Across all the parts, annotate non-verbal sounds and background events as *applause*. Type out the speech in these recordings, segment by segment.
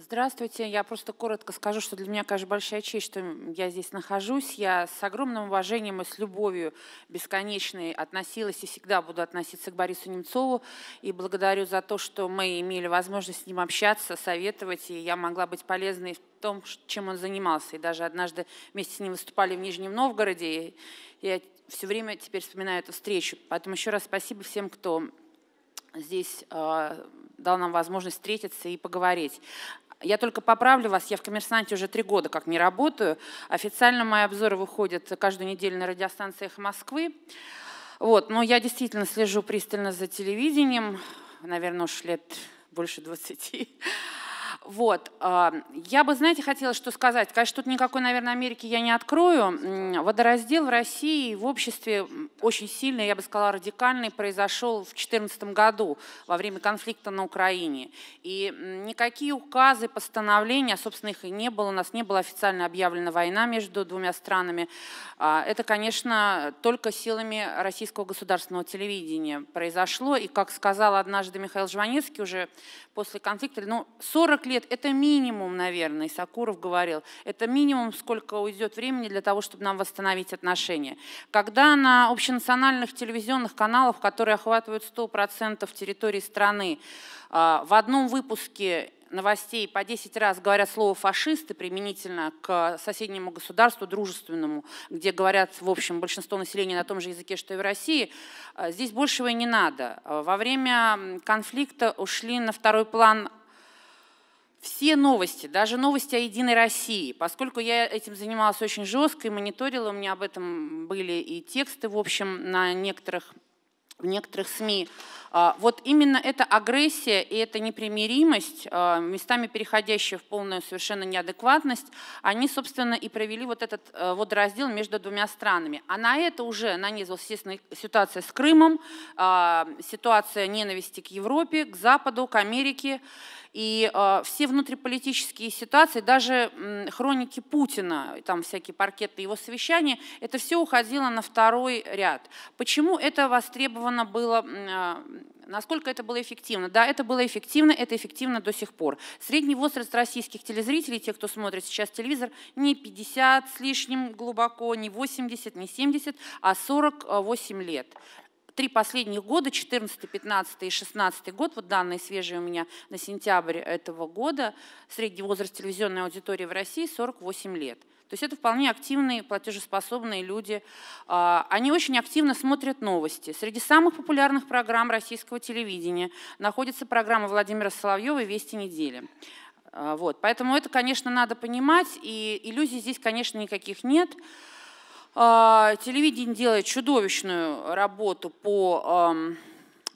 Здравствуйте. Я просто коротко скажу, что для меня, конечно, большая честь, что я здесь нахожусь. Я с огромным уважением и с любовью бесконечной относилась и всегда буду относиться к Борису Немцову. И благодарю за то, что мы имели возможность с ним общаться, советовать, и я могла быть полезной в том, чем он занимался. И даже однажды вместе с ним выступали в Нижнем Новгороде. И я все время теперь вспоминаю эту встречу. Поэтому еще раз спасибо всем, кто здесь э, дал нам возможность встретиться и поговорить. Я только поправлю вас, я в «Коммерсанте» уже три года как не работаю. Официально мои обзоры выходят каждую неделю на радиостанциях Москвы. Вот, но я действительно слежу пристально за телевидением, наверное, уж лет больше 20. Вот. А, я бы, знаете, хотела что сказать. Конечно, тут никакой, наверное, Америки я не открою. Водораздел в России в обществе очень сильный, я бы сказала, радикальный произошел в 2014 году во время конфликта на Украине. И никакие указы, постановления, собственно, их и не было. У нас не была официально объявлена война между двумя странами. А, это, конечно, только силами российского государственного телевидения произошло. И, как сказал однажды Михаил Жванецкий уже после конфликта, ну, 40 лет – это минимум, наверное, Сакуров говорил, это минимум, сколько уйдет времени для того, чтобы нам восстановить отношения. Когда на общенациональных телевизионных каналах, которые охватывают 100% территории страны, а, в одном выпуске новостей по 10 раз говорят слово «фашисты» применительно к соседнему государству, дружественному, где говорят, в общем, большинство населения на том же языке, что и в России, э, здесь большего и не надо. Во время конфликта ушли на второй план все новости, даже новости о Единой России, поскольку я этим занималась очень жестко и мониторила, у меня об этом были и тексты, в общем, на некоторых, в некоторых СМИ, вот именно эта агрессия и эта непримиримость, а, местами переходящая в полную совершенно неадекватность, они, собственно, и провели вот этот а, водораздел между двумя странами. А на это уже нанизывалась, естественно, ситуация с Крымом, ситуация ненависти к Европе, к Западу, к Америке. И э, все внутриполитические ситуации, даже э, хроники Путина, там всякие паркеты его совещания, это все уходило на второй ряд. Почему это востребовано было, э, насколько это было эффективно? Да, это было эффективно, это эффективно до сих пор. Средний возраст российских телезрителей, те, кто смотрит сейчас телевизор, не 50 с лишним глубоко, не 80, не 70, а 48 лет три последних года, 14, 15 и 16 год, вот данные свежие у меня на сентябрь этого года, средний возраст телевизионной аудитории в России 48 лет. То есть это вполне активные, платежеспособные люди. А, они очень активно смотрят новости. Среди самых популярных программ российского телевидения находится программа Владимира Соловьева «Вести недели». А, вот. Поэтому это, конечно, надо понимать, и иллюзий здесь, конечно, никаких нет. А, телевидение делает чудовищную работу по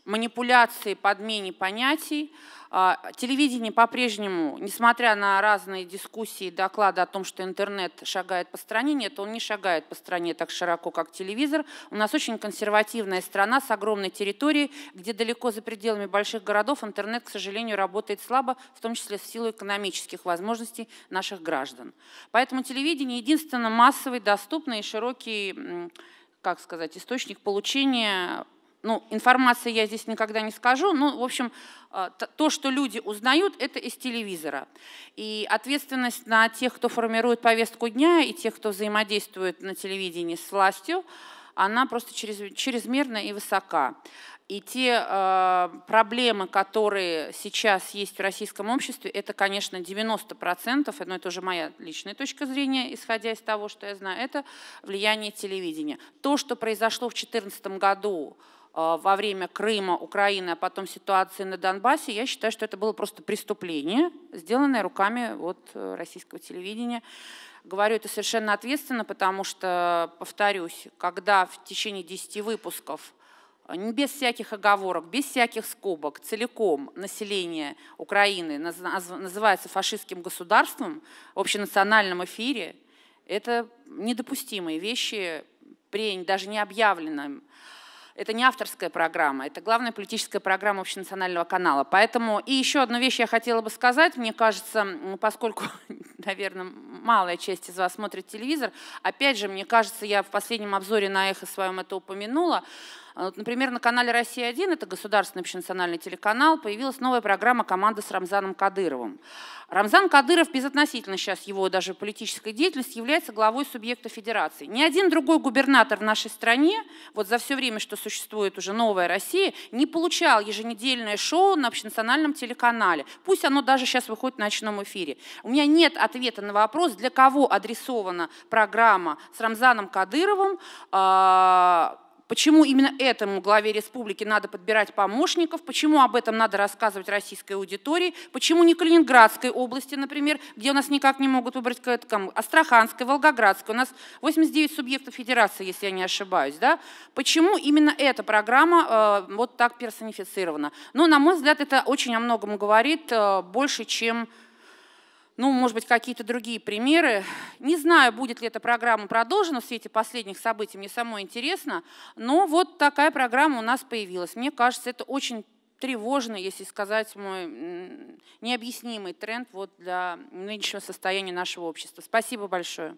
манипуляции, подмене понятий. А, телевидение по-прежнему, несмотря на разные дискуссии, доклады о том, что интернет шагает по стране, нет, он не шагает по стране так широко, как телевизор. У нас очень консервативная страна с огромной территорией, где далеко за пределами больших городов интернет, к сожалению, работает слабо, в том числе в силу экономических возможностей наших граждан. Поэтому телевидение единственно массовый, доступный и широкий как сказать, источник получения ну, информации я здесь никогда не скажу, ну, в общем, а, то, что люди узнают, это из телевизора. И ответственность на тех, кто формирует повестку дня, и тех, кто взаимодействует на телевидении с властью, она просто чрезмерна и высока. И те э, проблемы, которые сейчас есть в российском обществе, это, конечно, 90%, но это уже моя личная точка зрения, исходя из того, что я знаю, это влияние телевидения. То, что произошло в 2014 году Э, во время Крыма, Украины, а потом ситуации на Донбассе, я считаю, что это было просто преступление, сделанное руками вот э, российского телевидения. Говорю это совершенно ответственно, потому что, повторюсь, когда в течение 10 выпусков э, без всяких оговорок, без всяких скобок, целиком население Украины называется фашистским государством в общенациональном эфире, это недопустимые вещи при даже не объявленном это не авторская программа, это главная политическая программа общенационального канала. Поэтому и еще одну вещь я хотела бы сказать. Мне кажется, поскольку, *laughs* наверное, малая часть из вас смотрит телевизор, опять же, мне кажется, я в последнем обзоре на «Эхо» своем это упомянула, А например, на канале «Россия-1», это государственный общенациональный телеканал, появилась новая программа «Команда с Рамзаном Кадыровым». Рамзан Кадыров, безотносительно сейчас его даже политической деятельности, является главой субъекта федерации. Ни один другой губернатор в нашей стране, вот за все время, что существует уже новая Россия, не получал еженедельное шоу на общенациональном телеканале. Пусть оно даже сейчас выходит в ночном эфире. У меня нет ответа на вопрос, для кого адресована программа с Рамзаном Кадыровым, а, Почему именно этому главе республики надо подбирать помощников, почему об этом надо рассказывать российской аудитории, почему не Калининградской области, например, где у нас никак не могут выбрать там, Астраханской, Волгоградской, у нас 89 субъектов федерации, если я не ошибаюсь. Да? Почему именно эта программа э, вот так персонифицирована? Но, на мой взгляд, это очень о многом говорит, э, больше, чем ну, может быть, какие-то другие примеры. Не знаю, будет ли эта программа продолжена в свете последних событий, мне самой интересно, но вот такая программа у нас появилась. Мне кажется, это очень тревожно, если сказать мой необъяснимый тренд вот для нынешнего состояния нашего общества. Спасибо большое.